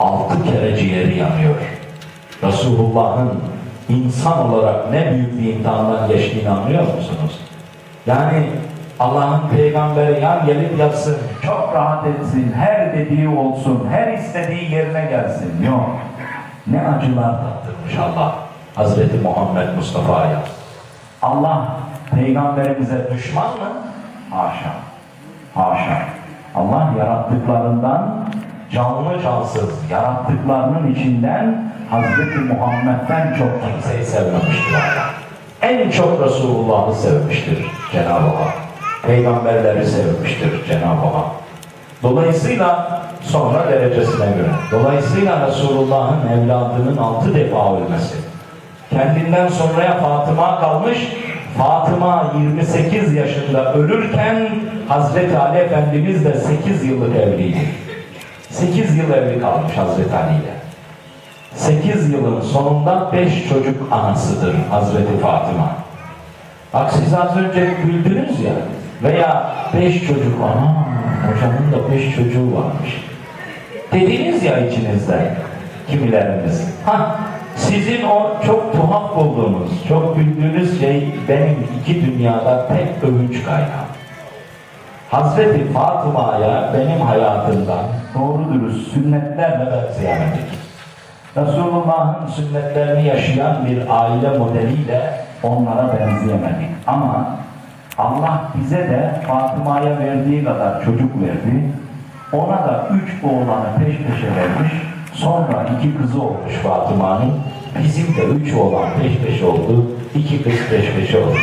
altı kere ciğeri yanıyor. Resulullah'ın insan olarak ne büyük bir imtihandan geçtiğini anlıyor musunuz? Yani Allah'ın peygamberi yan gelip yatsın, çok rahat etsin, her dediği olsun, her istediği yerine gelsin. Yok. Ne acılar tattırmış Allah. Hazreti Muhammed Mustafa'ya. Allah peygamberimize düşman mı? Haşa. Haşa. Allah yarattıklarından canlı cansız yarattıklarının içinden Hazreti Muhammed'den çok kimseyi sevmemiştir Allah. En çok Resulullah'ı sevmiştir Cenab-ı Hak. Peygamberleri sevmiştir Cenab-ı Hak. Dolayısıyla sonra derecesine göre. Dolayısıyla Resulullah'ın evladının altı defa ölmesi. Kendinden sonraya Fatıma kalmış. Fatıma 28 yaşında ölürken Hazreti Ali Efendimiz de 8 yıllık evliydi. 8 yıl evli kalmış Hazreti Ali ile. 8 yılın sonunda 5 çocuk anasıdır Hazreti Fatıma. Bak siz az önce güldünüz ya veya 5 çocuk ana hocamın da 5 çocuğu varmış. Dediniz ya içinizde kimileriniz. Ha, sizin o çok tuhaf bulduğunuz, çok güldüğünüz şey benim iki dünyada tek övünç kaynağı. Hazreti Fatıma'ya benim hayatımdan doğru dürüst sünnetlerle benzeyemedik. Resulullah'ın sünnetlerini yaşayan bir aile modeliyle onlara benzeyemedik. Ama Allah bize de Fatıma'ya verdiği kadar çocuk verdi. Ona da üç oğlanı peş peşe vermiş. Sonra iki kızı olmuş Fatıma'nın. Bizim de üç oğlan peş peşe oldu. iki kız peş peşe oldu.